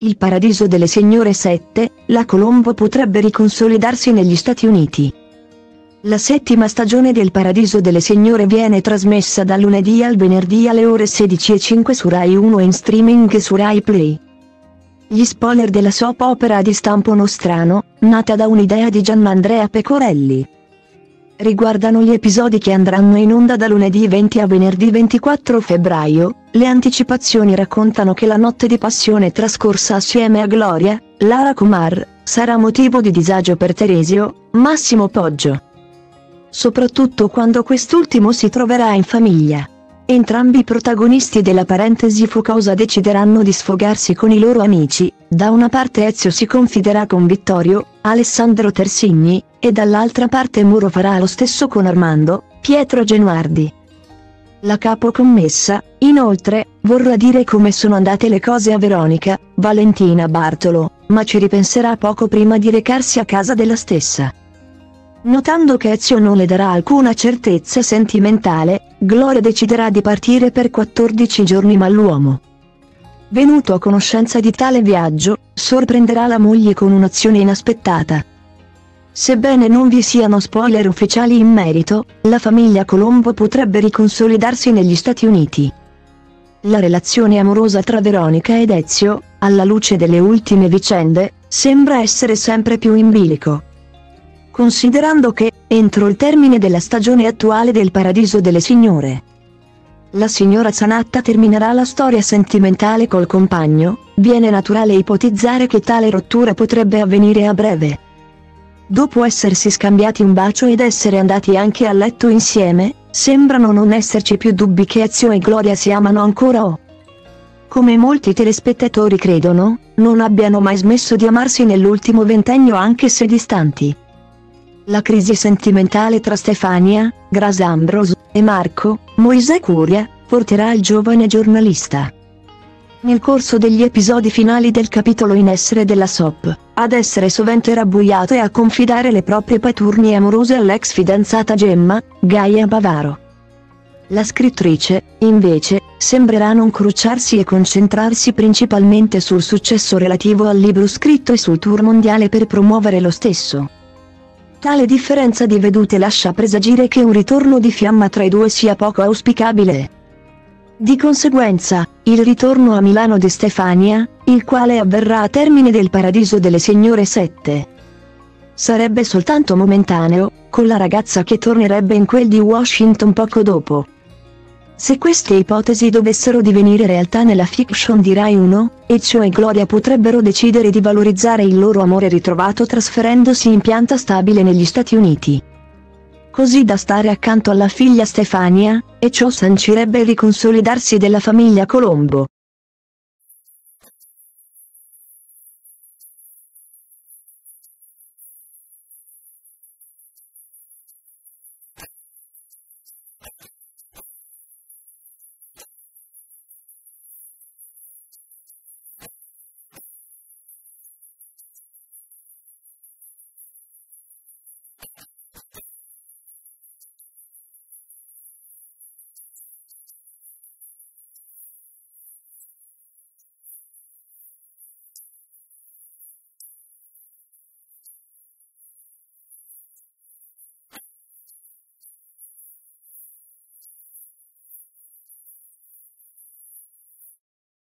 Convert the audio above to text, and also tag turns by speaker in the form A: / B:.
A: Il paradiso delle signore 7, la Colombo potrebbe riconsolidarsi negli Stati Uniti. La settima stagione del Paradiso delle Signore viene trasmessa dal lunedì al venerdì alle ore 16.05 su Rai 1 e in streaming su Rai Play. Gli spoiler della soap opera di stampo nostrano, nata da un'idea di Gianandrea Pecorelli. Riguardano gli episodi che andranno in onda da lunedì 20 a venerdì 24 febbraio, le anticipazioni raccontano che la notte di passione trascorsa assieme a Gloria, Lara Kumar, sarà motivo di disagio per Teresio, Massimo Poggio. Soprattutto quando quest'ultimo si troverà in famiglia. Entrambi i protagonisti della parentesi fucosa decideranno di sfogarsi con i loro amici, da una parte Ezio si confiderà con Vittorio, Alessandro Tersigni, e dall'altra parte Muro farà lo stesso con Armando, Pietro Genuardi. La capocommessa, inoltre, vorrà dire come sono andate le cose a Veronica, Valentina Bartolo, ma ci ripenserà poco prima di recarsi a casa della stessa. Notando che Ezio non le darà alcuna certezza sentimentale, Gloria deciderà di partire per 14 giorni ma l'uomo. Venuto a conoscenza di tale viaggio, sorprenderà la moglie con un'azione inaspettata. Sebbene non vi siano spoiler ufficiali in merito, la famiglia Colombo potrebbe riconsolidarsi negli Stati Uniti. La relazione amorosa tra Veronica ed Ezio, alla luce delle ultime vicende, sembra essere sempre più in bilico considerando che, entro il termine della stagione attuale del Paradiso delle Signore, la signora Zanatta terminerà la storia sentimentale col compagno, viene naturale ipotizzare che tale rottura potrebbe avvenire a breve. Dopo essersi scambiati un bacio ed essere andati anche a letto insieme, sembrano non esserci più dubbi che Ezio e Gloria si amano ancora o, come molti telespettatori credono, non abbiano mai smesso di amarsi nell'ultimo ventennio anche se distanti. La crisi sentimentale tra Stefania, Grace Ambrose, e Marco, Moise Curia, porterà il giovane giornalista. Nel corso degli episodi finali del capitolo in essere della SOP, ad essere sovente rabbuiato e a confidare le proprie paturnie amorose all'ex fidanzata Gemma, Gaia Bavaro. La scrittrice, invece, sembrerà non cruciarsi e concentrarsi principalmente sul successo relativo al libro scritto e sul tour mondiale per promuovere lo stesso. Tale differenza di vedute lascia presagire che un ritorno di fiamma tra i due sia poco auspicabile. Di conseguenza, il ritorno a Milano di Stefania, il quale avverrà a termine del Paradiso delle Signore 7, sarebbe soltanto momentaneo, con la ragazza che tornerebbe in quel di Washington poco dopo. Se queste ipotesi dovessero divenire realtà nella fiction di Rai 1, Ezio e Gloria potrebbero decidere di valorizzare il loro amore ritrovato trasferendosi in pianta stabile negli Stati Uniti. Così da stare accanto alla figlia Stefania, e ciò sancirebbe il riconsolidarsi della famiglia Colombo.